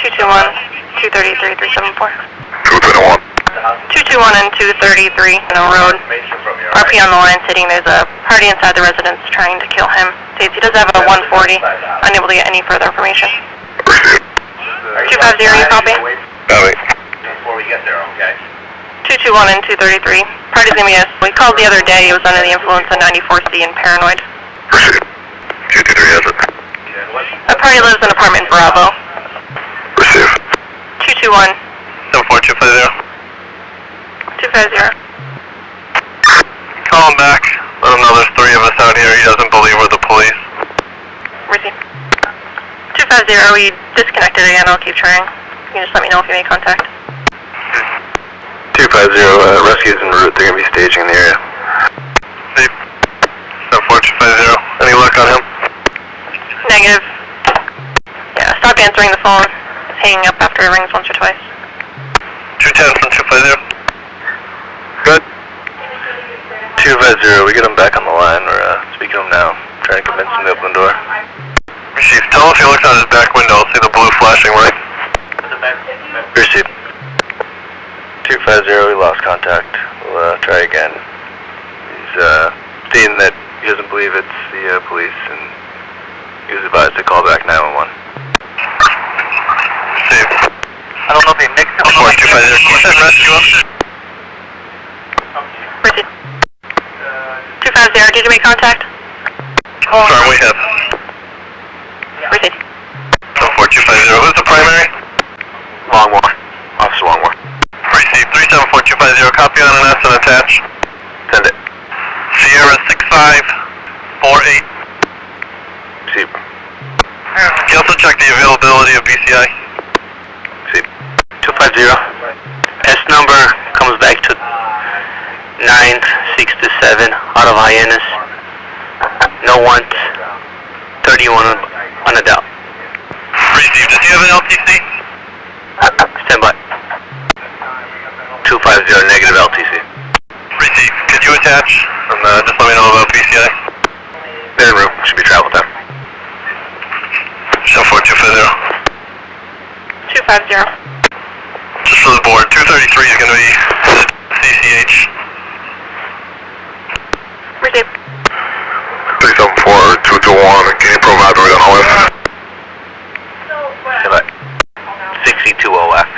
221, 233, 374. 221. 221 and 233 Mill Road. RP on the line sitting. there's a party inside the residence trying to kill him. States he does have a 140, unable to get any further information. 250, you copy? Copy. Before we get there, okay? 221 and 233. Party's gonna be a, we called the other day, he was under the influence of 94C and paranoid. Proceed. 223 has it. The party lives in apartment Bravo. Receive. 221, 74250. 250. Call him back. Let him know there's three of us out here. He doesn't believe we're the police. Receive. 250, we disconnected again, I'll keep trying. You can just let me know if you make contact. 250, uh, rescue's en route. They're gonna be staging in the area. Steve. 74250. Any luck on him? Negative. Yeah, stop answering the phone. Hanging up after it rings once or twice. 210 from 250. Good. 250, we get him back on the line. We're uh, speaking to him now. Trying to convince him to open the door. Chief, tell him if he looks out his back window, see the blue flashing light. Receive. 250, we lost contact. We'll uh, try again. He's uh, stating that he doesn't believe it's the uh, police and he was advised to call back 911. 250, course and rescue up. Roger. 250, did you make contact? Oh, Sorry, we have. Proceed. 4250, who's the primary? Longmore. Officer Longmore. Receive 374250, copy on an S and attach. Send it. Sierra 6548. Receive. Can you also check the availability of BCI? Receive. 250. S number comes back to 967 out of Hyannis. No want. 31 on the doubt. Receive. Does he have an LTC? Stand by. 250 negative LTC. Receive. Could you attach? And uh, just let me know about PCI. They're in room. Should be travel time. Show 4250. 250. Just for the board, 233 is going to be CCH. Receive. 374 221, can you provide me with an OF? 620F,